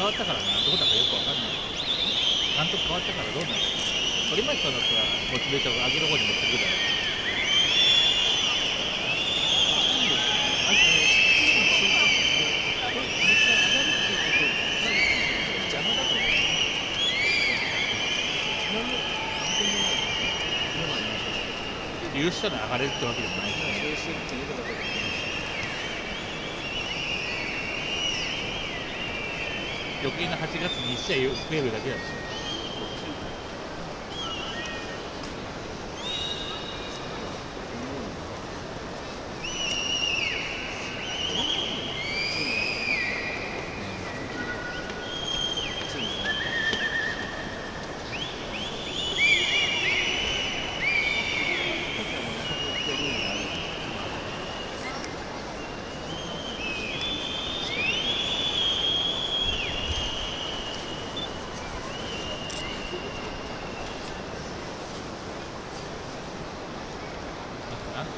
変わったからなどうだかよくわかんない監督変わったからどうなの鳥巻さんだったらモチベーションを上げる方に持ってくるだろう邪魔だと思う。何も関係ない。今の話優勝したら上がれるってわけでもないしそうねしてるっていうことだと思い余計な8月に1試合増えるだけだし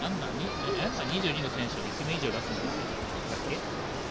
なんだなんか22の選手を1名以上出すんだっけ？